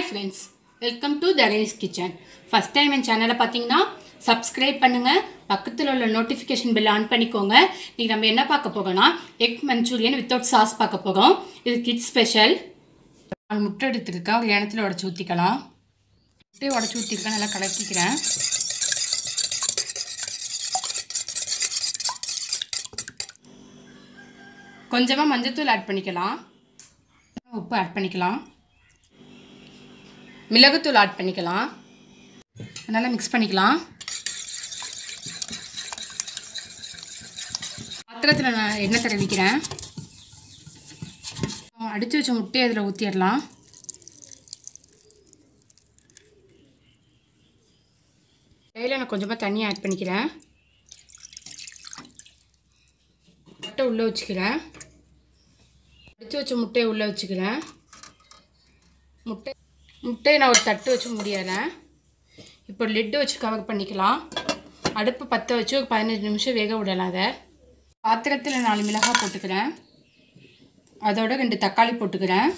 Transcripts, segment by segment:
Hi friends welcome to Thara's kitchen first time என் சேனலை பார்த்தீங்கன்னா subscribe பண்ணுங்கள் பக்கத்தில் உள்ள நோட்டிஃபிகேஷன் பில் ஆன் பண்ணிக்கோங்க. இன்றைக்கி நம்ம என்ன பார்க்க போகோம்னா எக் மஞ்சூரியன் வித்தவுட் சாஸ் பார்க்க போகிறோம் இது கிட்ஸ் ஸ்பெஷல் நான் முட்டை எடுத்துருக்கேன். ஒரு இடத்துல உடச்சி ஊற்றிக்கலாம் முட்டையை உடச்சி ஊற்றிருக்கேன் நல்லா கலக்கிக்கிறேன். கொஞ்சமாக மஞ்சத்தூள் ஆட் பண்ணிக்கலாம். உப்பு ஆட் பண்ணிக்கலாம். மிளகுத்தூள் ஆட் பண்ணிக்கலாம். நல்லா மிக்ஸ் பண்ணிக்கலாம். பாத்திரத்தில் நான் எண்ணெய் தடவிக்கிறேன். அடித்து வச்ச முட்டையை அதில் ஊற்றிடலாம் கையில் நான் கொஞ்சமாக தண்ணி ஆட் பண்ணிக்கிறேன். முட்டை உள்ளே வச்சுக்கிறேன். அடித்து வச்ச முட்டையை உள்ளே வச்சுக்கிறேன். முட்டை முட்டையை நான் ஒரு தட்டு வச்சு முடியறேன். இப்போ லெட்டு வச்சு கவர் பண்ணிக்கலாம். அடுப்பு பற்ற வச்சு ஒரு பதினஞ்சு நிமிஷம் வேக விடலாம் அதை. பாத்திரத்தில் நாலு மிளகாய் போட்டுக்கிறேன். அதோட ரெண்டு தக்காளி போட்டுக்கிறேன்.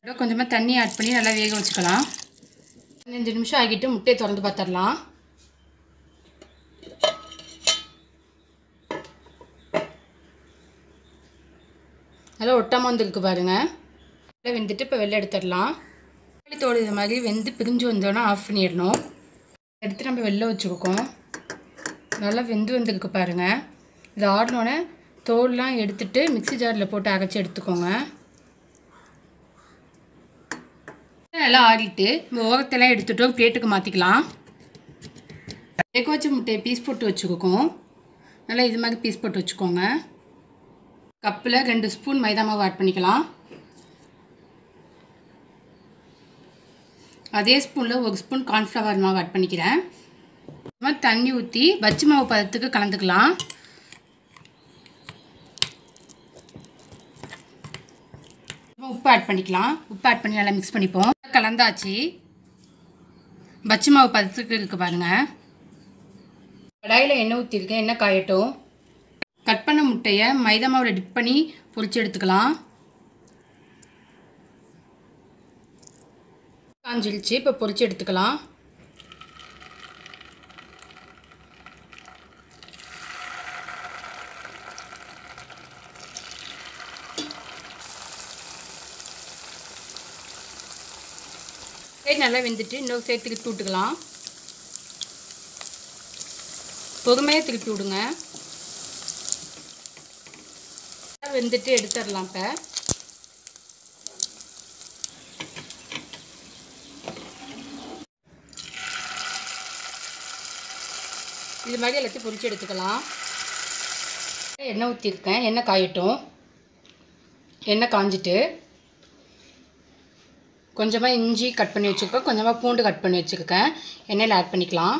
அதோட கொஞ்சமாக தண்ணி ஆட் பண்ணி நல்லா வேக வச்சுக்கலாம். பதினஞ்சு நிமிஷம் ஆகிட்டு முட்டையை திறந்து பார்த்துடலாம் நல்லா ஒட்டாமல் வந்துருக்கு பாருங்கள் நல்லா வெந்துட்டு இப்போ வெளில எடுத்துடலாம். தோடு இது மாதிரி வெந்து பிரிஞ்சு வந்தோன்னா ஆஃப் பண்ணிடணும். எடுத்து நம்ம வெளில வச்சுருக்கோம். நல்லா வெந்து வந்திருக்கு பாருங்கள் இது ஆடினோடனே தோல்லாம் எடுத்துட்டு மிக்சி ஜாரில் போட்டு அரைச்சி எடுத்துக்கோங்க. நல்லா ஆடிட்டு இந்த ஓரத்தெல்லாம் எடுத்துட்டு பிளேட்டுக்கு மாற்றிக்கலாம் வேக வச்ச முட்டையை பீஸ் போட்டு வச்சுக்கோம் நல்லா இது மாதிரி பீஸ் போட்டு வச்சுக்கோங்க. கப்பில் ரெண்டு ஸ்பூன் மைதா மாவு ஆட் பண்ணிக்கலாம். அதே ஸ்பூனில் ஒரு ஸ்பூன் கார்ன்ஃப்ளவர் மாவு ஆட் பண்ணிக்கிறேன். தண்ணி ஊற்றி பச்சி மாவு பதத்துக்கு கலந்துக்கலாம். உப்பு ஆட் பண்ணிக்கலாம். உப்பு ஆட் பண்ணி நல்லா மிக்ஸ் பண்ணிப்போம். கலந்தாச்சு. பச்சி மாவு பதத்துக்கு இருக்குது பாருங்கள் கடாயில் எண்ணெய் ஊற்றிருக்கேன் எண்ணெய் காயட்டும். கட் பண்ண முட்டையை மைதா மாவில் டிப் பண்ணி பொரிச்சு எடுத்துக்கலாம். காஞ்சிடுச்சு இப்போ பொறிச்சு எடுத்துக்கலாம். சைடு நல்லா வெந்துட்டு இன்னொரு சைடு திருப்பி விட்டுக்கலாம். பொறுமையாக திருப்பி விடுங்க. வெந்துட்டு எடுத்துடலாம் இப்போ. இது மாதிரி எல்லாத்தையும் பொறிச்சு எடுத்துக்கலாம். எண்ணெய் ஊற்றிருக்கேன் எண்ணெய் காயட்டும். எண்ணெய் காஞ்சிட்டு கொஞ்சமாக இஞ்சி கட் பண்ணி வச்சுருக்கேன். கொஞ்சமாக பூண்டு கட் பண்ணி வச்சுருக்கேன். எண்ணெயில் ஆட் பண்ணிக்கலாம்.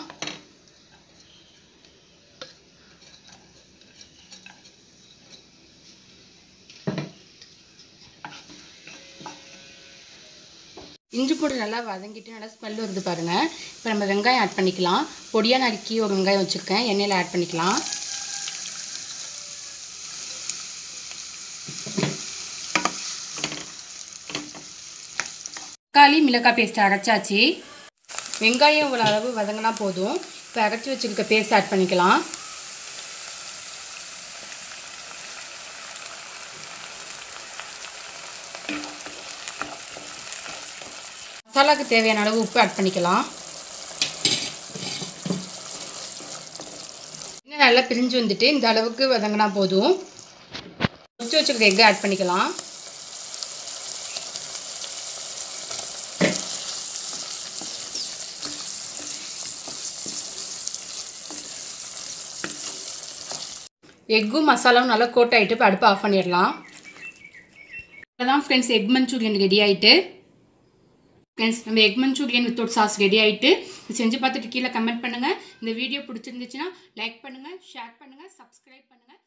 இஞ்சி பூண்டு நல்லா வதங்கிட்டு நல்லா ஸ்மெல் வருது பாருங்கள் இப்போ நம்ம வெங்காயம் ஆட் பண்ணிக்கலாம். பொடியாக நறுக்கி ஒரு வெங்காயம் வச்சுருக்கேன். எண்ணெயில் ஆட் பண்ணிக்கலாம். தக்காளி மிளகாய் பேஸ்ட்டு அரைச்சாச்சு. வெங்காயம் ஒரு அளவு வதங்கினா போதும். இப்போ அரைச்சி வச்சுருக்க பேஸ்ட் ஆட் பண்ணிக்கலாம். மசாலாவுக்கு தேவையான அளவு உப்பு ஆட் பண்ணிக்கலாம். இன்னும் நல்லா பிரிஞ்சு வந்துட்டு இந்த அளவுக்கு வதங்கினா போதும். கொச்சு வச்சுக்கிற எக் ஆட் பண்ணிக்கலாம். எக்கும் மசாலாவும் நல்லா கோட் ஆகிட்டு இப்போ அடுப்பு ஆஃப் பண்ணிடலாம். அதான் ஃப்ரெண்ட்ஸ் எக் மஞ்சூரியன் ரெடி ஆகிட்டு ஃப்ரெண்ட்ஸ் நம்ம egg Manchurian without sauce ready ஆகிட்டு செஞ்சு பார்த்துட்டு கீழே கமெண்ட் பண்ணுங்கள் இந்த வீடியோ பிடிச்சிருந்துச்சுன்னா லைக் பண்ணுங்கள் ஷேர் பண்ணுங்கள் சப்ஸ்கிரைப் பண்ணுங்கள்